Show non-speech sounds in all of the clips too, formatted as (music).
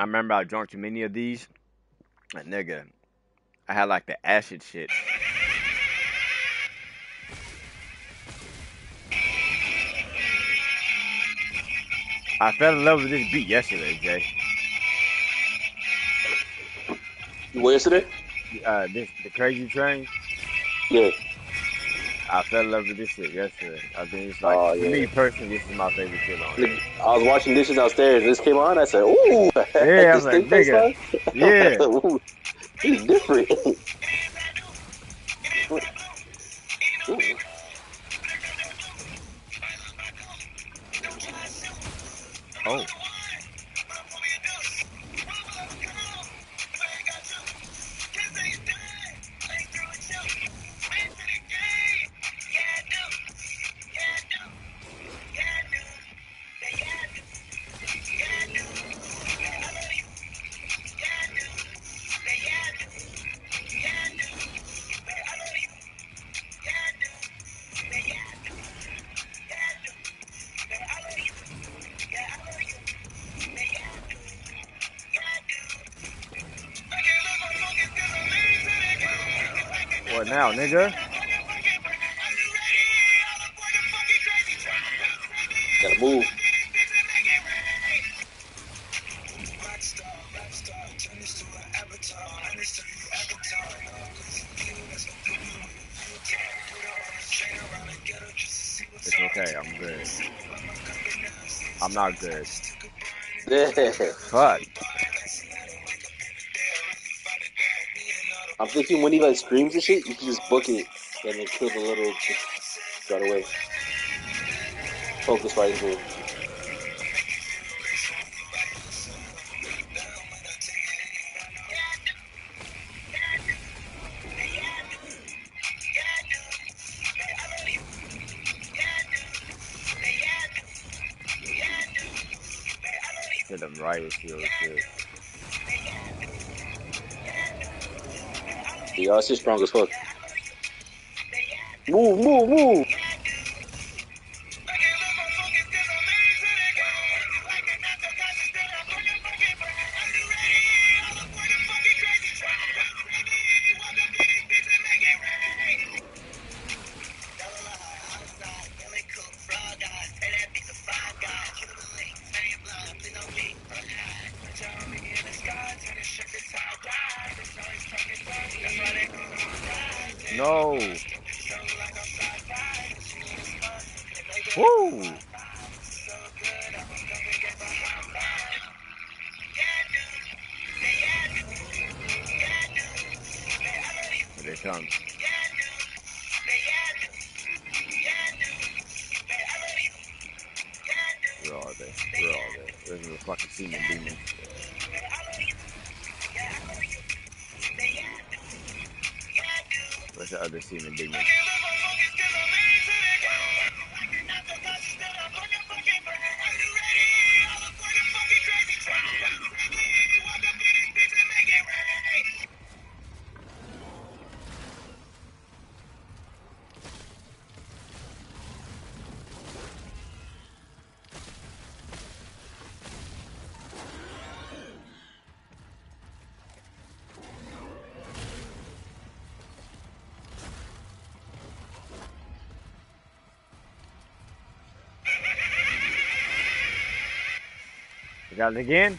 I remember I drank too many of these. And nigga, I had like the acid shit. I fell in love with this beat yesterday, Jay. What yesterday? Uh, this the Crazy Train. Yeah. I fell in love with this shit yesterday. I think it's like Oh, for yeah. me personally, this is my favorite shit on there. I was washing dishes downstairs. and This came on. I said, "Ooh, Yeah, I was (laughs) this like, thing tastes nigga. (laughs) Yeah. Ooh, it's different." (laughs) Fuck. I'm thinking when he like screams and shit, you can just book it and then kill the little right away. Focus right it. Riot shit. It's just strong as fuck. Move, move, move. Got it again?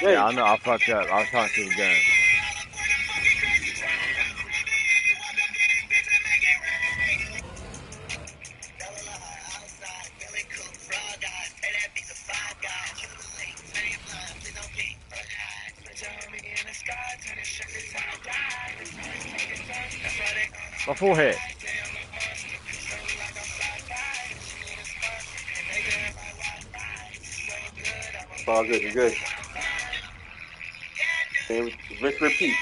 Dang. Yeah, I know. I fucked up. I was talking to the gun. My forehead. All good. You're good. Rinse, repeat.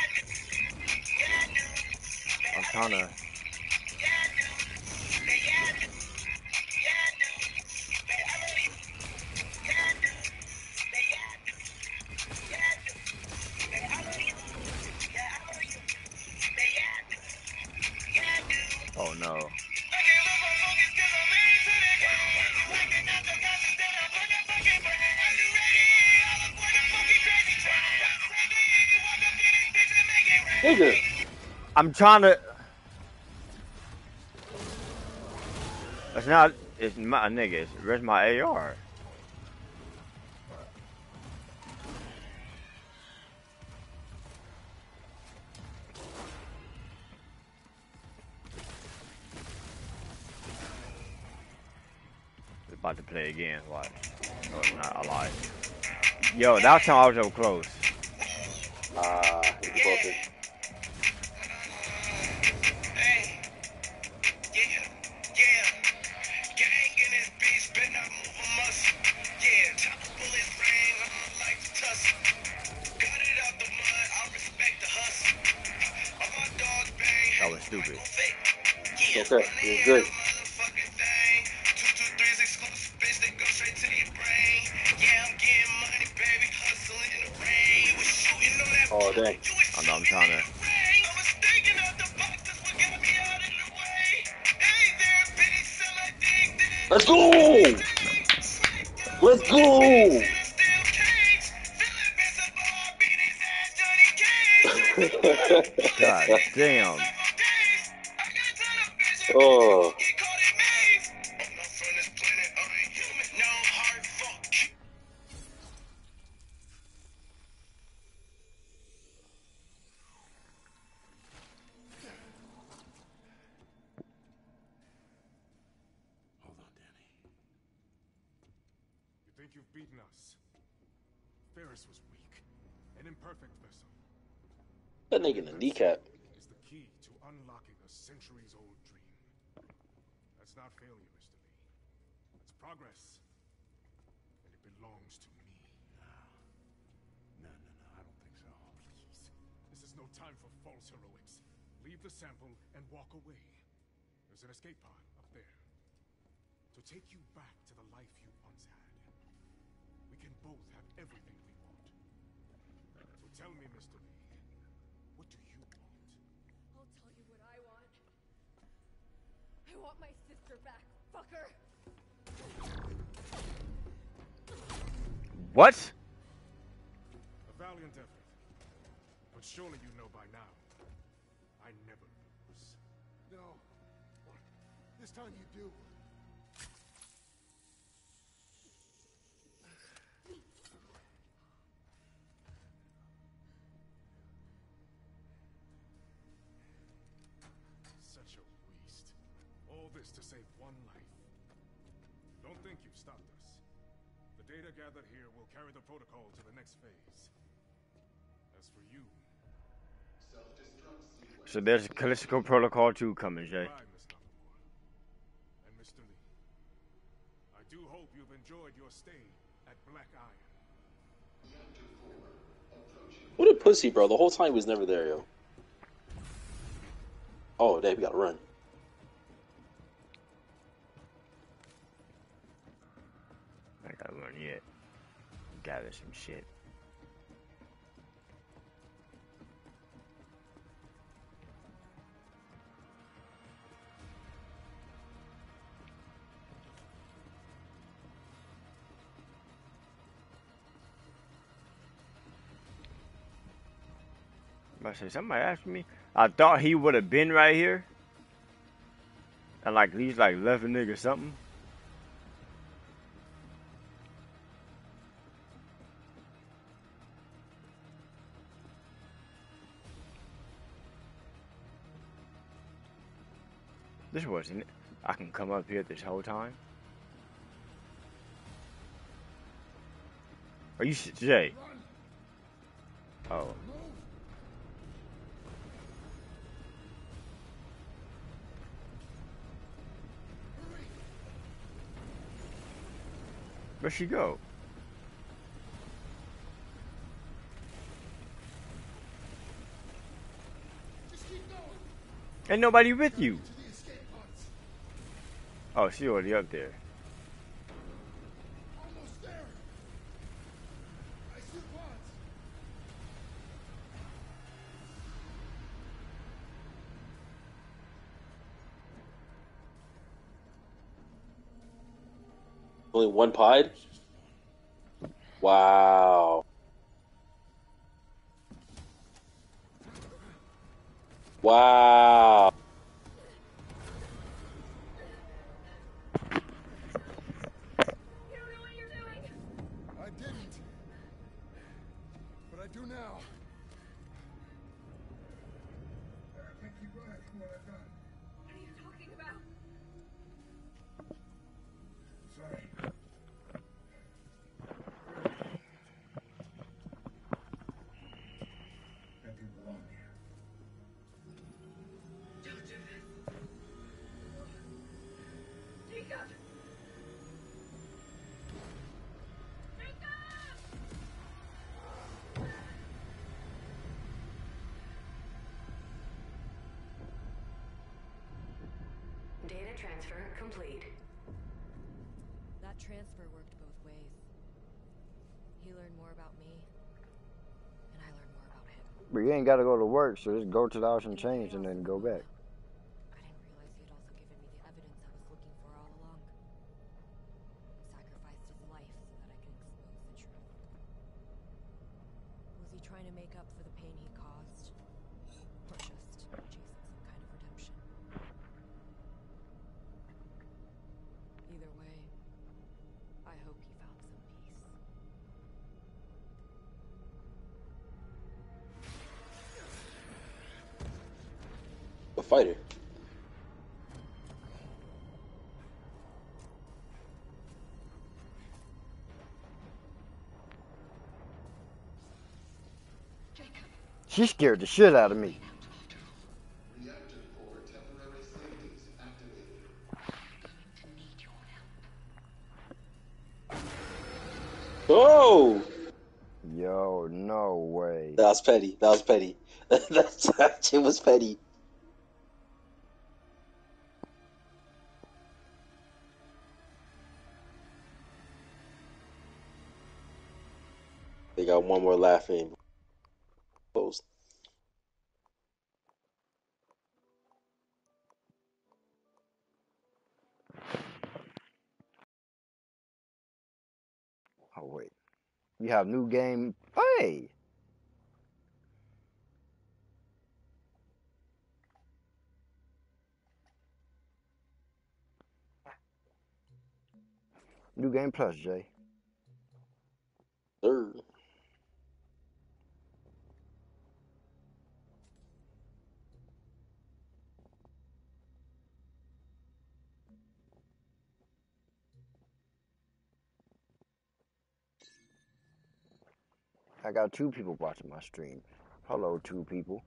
I'm trying to. I'm trying to. It's not. It's my nigga. It's, where's my AR? About to play again. What? No, it's not. I lied. Yo, that time I was so close. You're good. Take you back to the life you once had. We can both have everything we want. So tell me, Mr. Lee, what do you want? I'll tell you what I want. I want my sister back, fucker. What? A valiant effort. But surely you know by now. I never lose. No. This time you do. One life. Don't think you've stopped us. The data gathered here will carry the protocol to the next phase. As for you, So there's a Callisto Protocol 2 coming, Jay. goodbye, Miss Nakamura. And Mr. Lee. I do hope you've enjoyed your stay at Black Iron. What a pussy, bro. The whole time he was never there, yo. Oh, damn, we gotta run. One run yet. Gather some shit. I said, somebody asked me. I thought he would have been right here. And like, he's like left a nigga something. This wasn't it. I can come up here this whole time. Are you Jay? Oh! Where'd she go? Ain't nobody with you. To the escape pods. Oh, she already up there. Only one pod? Wow. Wow. Data transfer complete. That transfer worked both ways. He learned more about me, and I learned more about him. But you ain't got to go to work, so just go to the house and change and then go back. She scared the shit out of me. Reactor core temporary safeties activated. To need your help. Oh! Yo, no way. That was petty. That was petty. (laughs) That shit was petty. They got one more laugh in. You have new game. play. new game plus, Jay. Third. I got two people watching my stream. Hello, two people.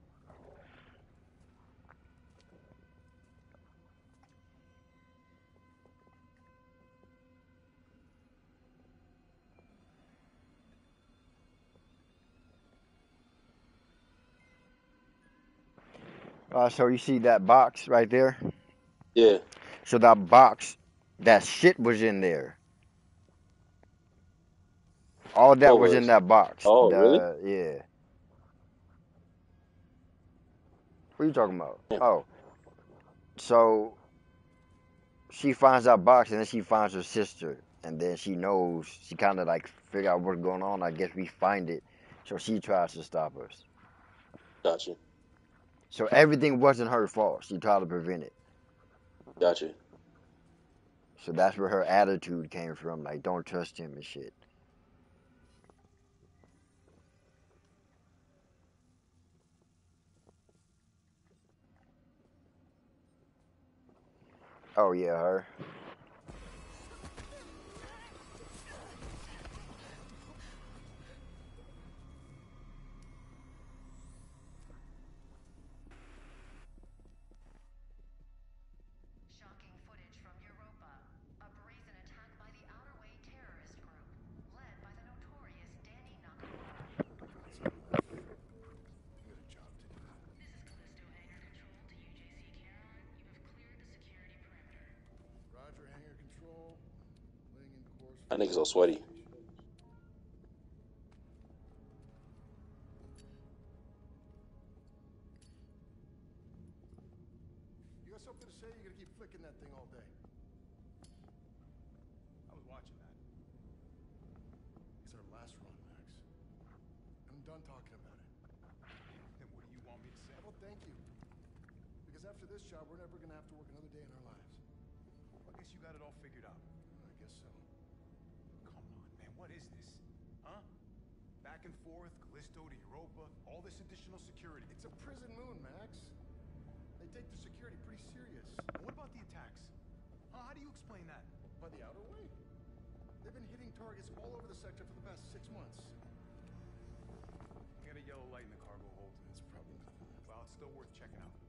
Uh, so you see that box right there? Yeah. So that box, that shit was in there. All that was in that box. Oh, The- really? Yeah. What are you talking about? Yeah. Oh. So she finds that box and then she finds her sister and then she knows she kind of like figure out what's going on. I guess we find it, so she tries to stop us. Gotcha. So everything wasn't her fault. She tried to prevent it. Gotcha. So that's where her attitude came from. Like, don't trust him and shit. Oh yeah, her. In course. Nigga's all sweaty. You got something to say? You gotta keep flicking that thing all day. I was watching that. It's our last run, Max. I'm done talking about it. Then what do you want me to say? Well, thank you. Because after this job, we're never gonna have to work another day in our lives. I guess you got it all figured out. I guess so. Come on, man. What is this? Huh? Back and forth, Callisto to Europa, all this additional security. It's a prison moon, Max. They take the security pretty serious. And what about the attacks? Huh? How do you explain that? By the outer way. They've been hitting targets all over the sector for the past six months. We got a yellow light in the cargo hold. It's probably. Well, it's still worth checking out.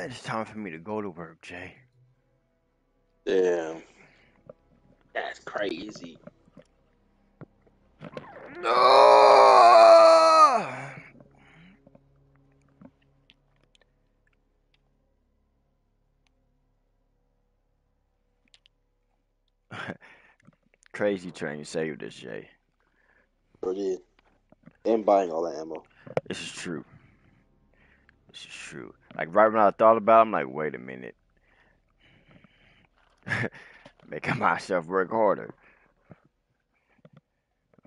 It's time for me to go to work, Jay. Damn. That's crazy. No. (laughs) Crazy train saved us, Jay. Sure did. And buying all that ammo. This is true. This is true. Like right when I thought about it, I'm like, wait a minute. (laughs) Making myself work harder.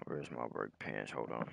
Where's my work pants? Hold on.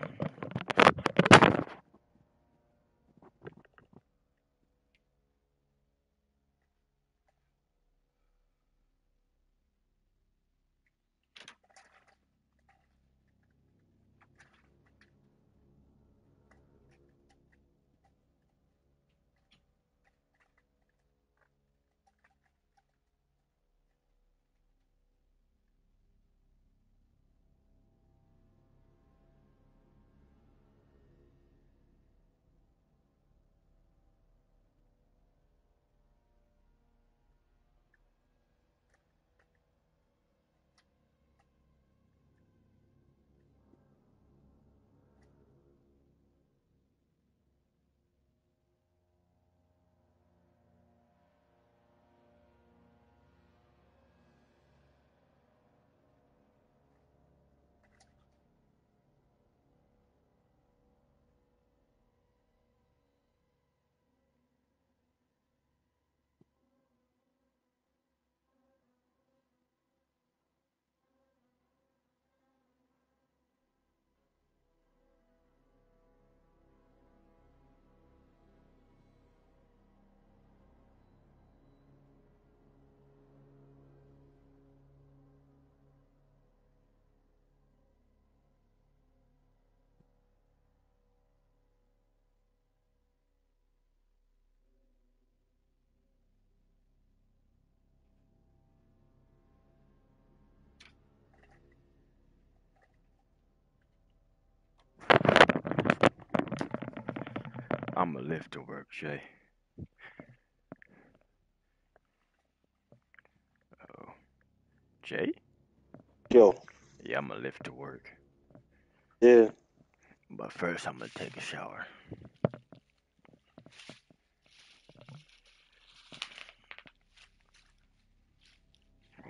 I'm a lift to work, Jay. Oh. Jay? Yo. Yeah, I'm a lift to work. Yeah. But first, I'm gonna take a shower.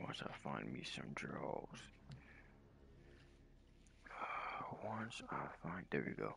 Once I find me some drawers. (sighs) Once I find, there we go.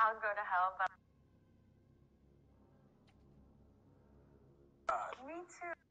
I'll go to hell, but. Uh, Me too.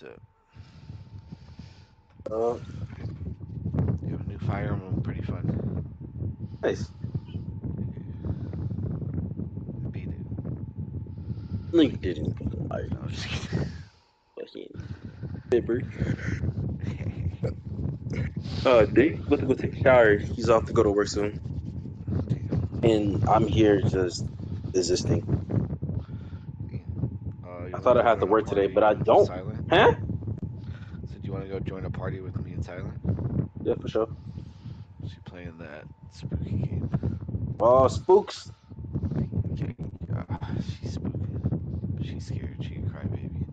So, Uh, you have a new Fire Emblem, pretty fun. nice. I beat it. No, you didn't. I No, just kidding. fucking fibber. (laughs) Uh, Dick went to go take a shower. He's off to go to work soon, and I'm here just existing. Uh, I thought I had to work today, but I don't. Silent? Huh? So do you want to go join a party with me and Silent? Yeah, for sure. She playing that spooky game. Oh, spooks. Yeah, she's spooky. She's scared. She can cry, baby.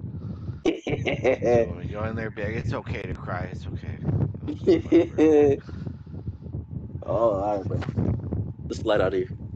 (laughs) So when you go in there, like, it's okay to cry. It's okay. (laughs) Oh, alright, bro. Let's light out of here.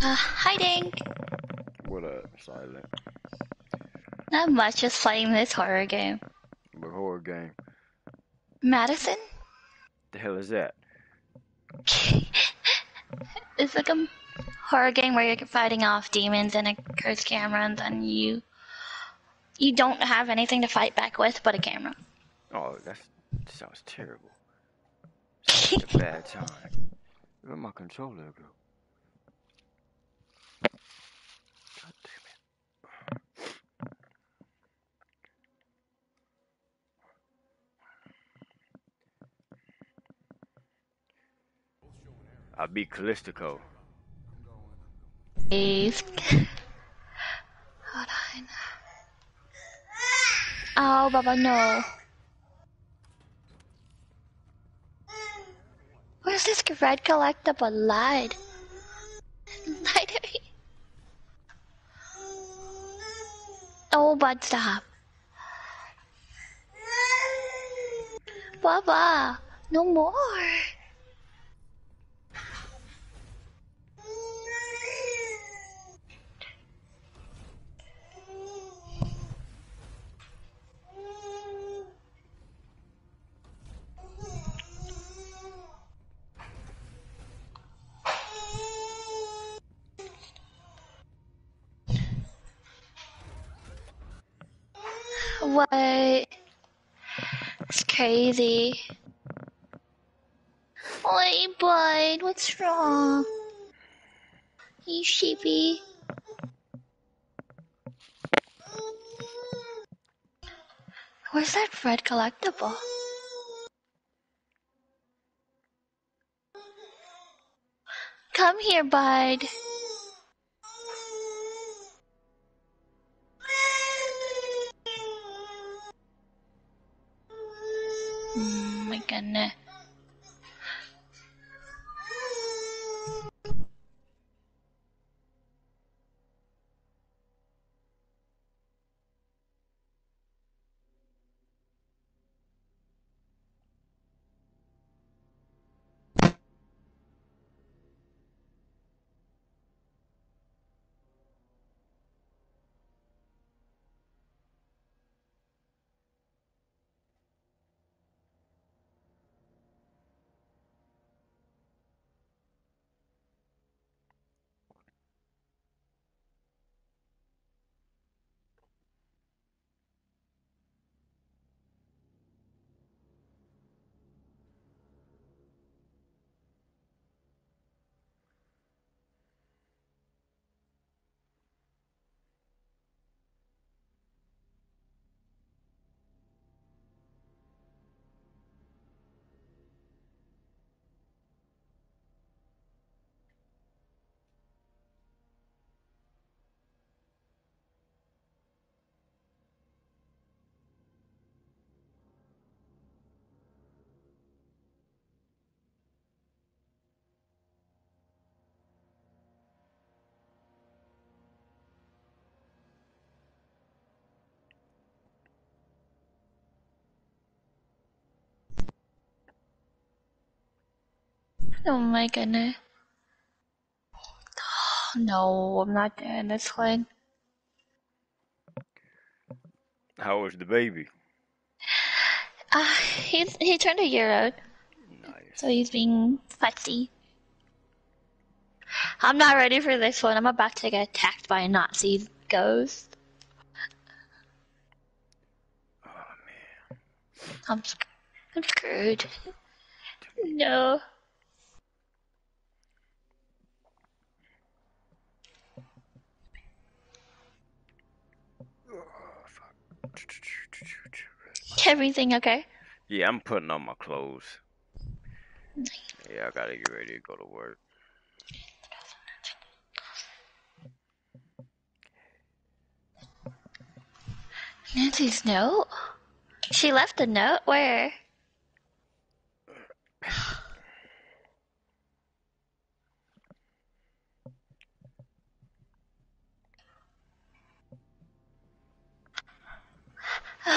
Uh, hi, Dink. What up, Silent? Not much, just playing this horror game. What horror game? Madison? The hell is that? (laughs) it's like a horror game where you're fighting off demons and a cursed camera, and then you you don't have anything to fight back with but a camera. Oh, that's, that sounds terrible. Like a bad time. Where my controller go? I beat Callistico. Hold on. Oh, Baba, no. Where's this red collectible at me. Oh, but stop. Baba, no more. What? It's crazy. Oi, bud, what's wrong? You sheepy. Where's that red collectible? Come here, bud. Oh my goodness. Oh my goodness. (gasps) No, I'm not doing this one. How was the baby? (sighs) Uh, he's he turned a year old, Nice. so he's being fussy. I'm not ready for this one. I'm about to get attacked by a Nazi ghost. Oh man. I'm sc- I'm screwed. No. Everything okay? Yeah, I'm putting on my clothes. Yeah, I gotta get ready to go to work. Nancy's note? She left a note? Where?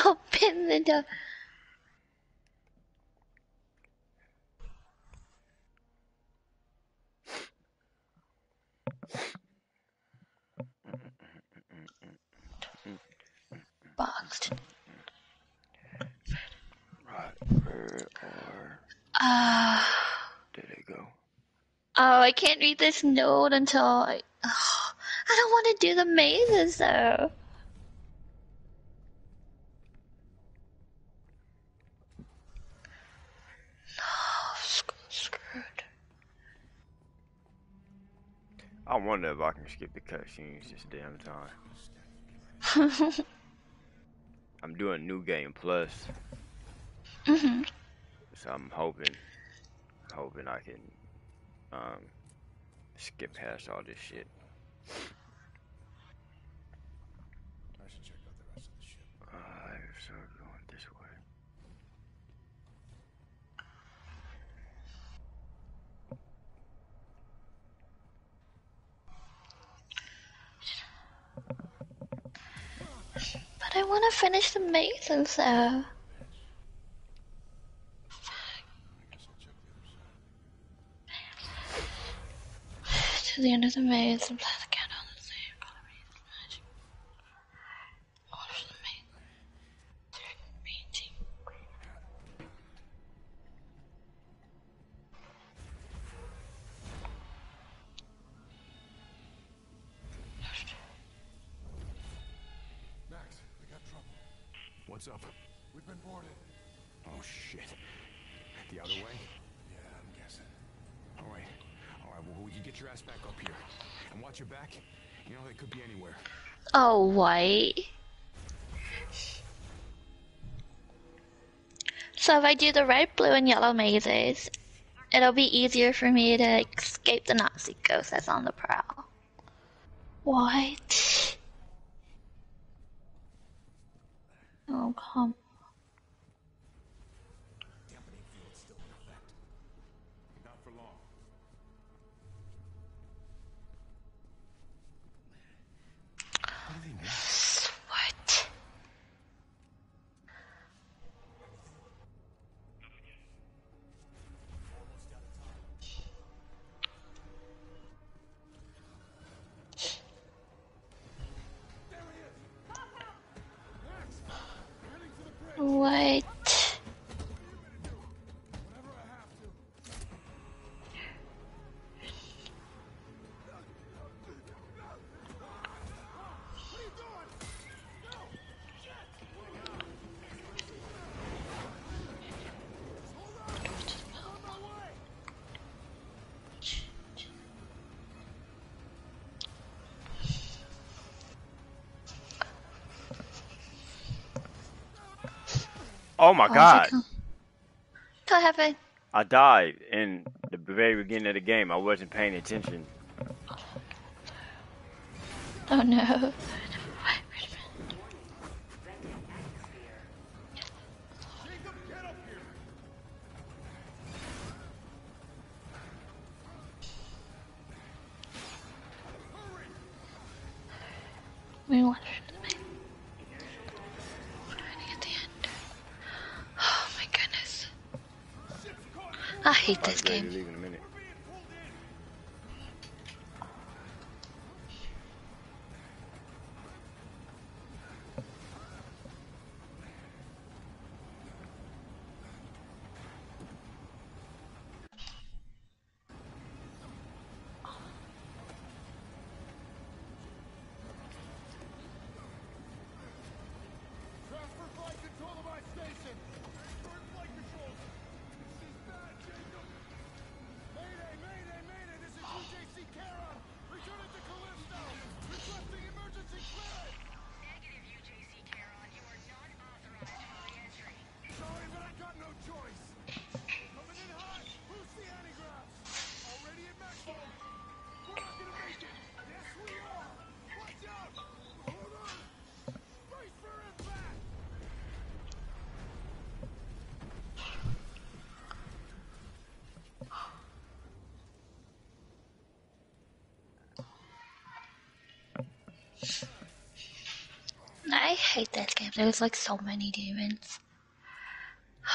Open the door. Boxed. Right, where or uh, ah. did it go? Oh, I can't read this note until I. Oh, (sighs) I don't want to do the mazes though. I wonder if I can skip the cutscenes this damn time. (laughs) I'm doing new game plus, hmm so I'm hoping, hoping I can um skip past all this shit. I should check out the rest of the ship. Alright, so going this way. To finish the other side. To the end of the maze and Oh, white. So if I do the red, blue, and yellow mazes, it'll be easier for me to escape the Nazi ghost that's on the prowl. What? Oh my god! What happened? I died in the very beginning of the game. I wasn't paying attention. Oh no. Hate this game. There's like so many demons. (sighs)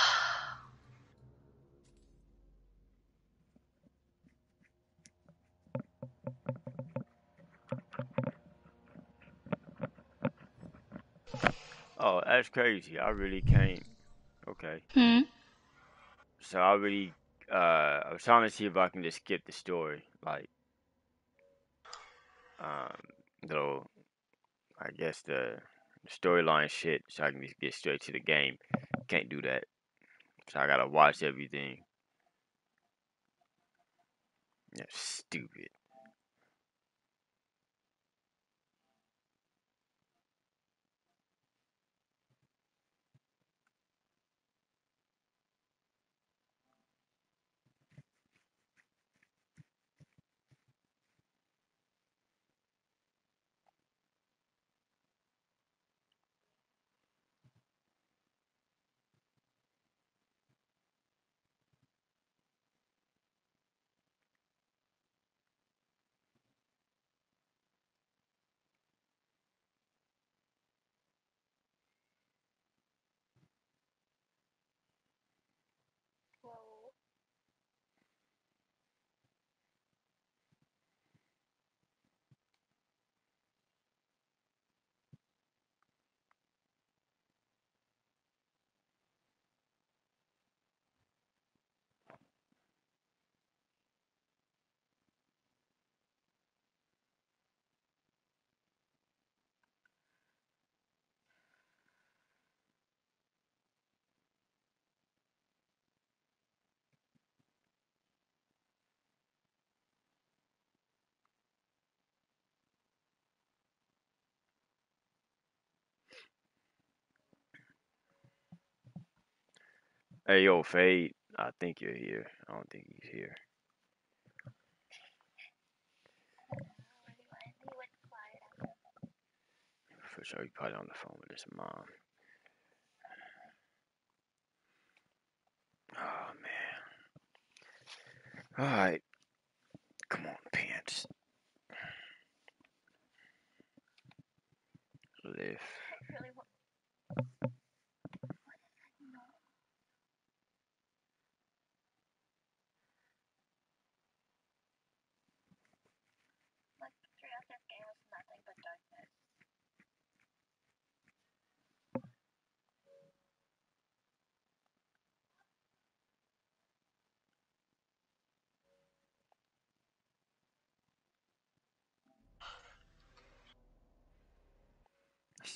Oh, that's crazy. I really can't. Okay. Hmm. So I really, uh, I was trying to see if I can just skip the story, like, um, though, I guess the storyline shit, so I can get straight to the game. Can't do that. So I gotta watch everything. That's stupid. Hey, yo, Fade. I think you're here. I don't think he's here. For sure, he's probably on the phone with his mom. Oh, man. All right. Come on, pants. Live.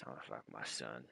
Sounds like my son.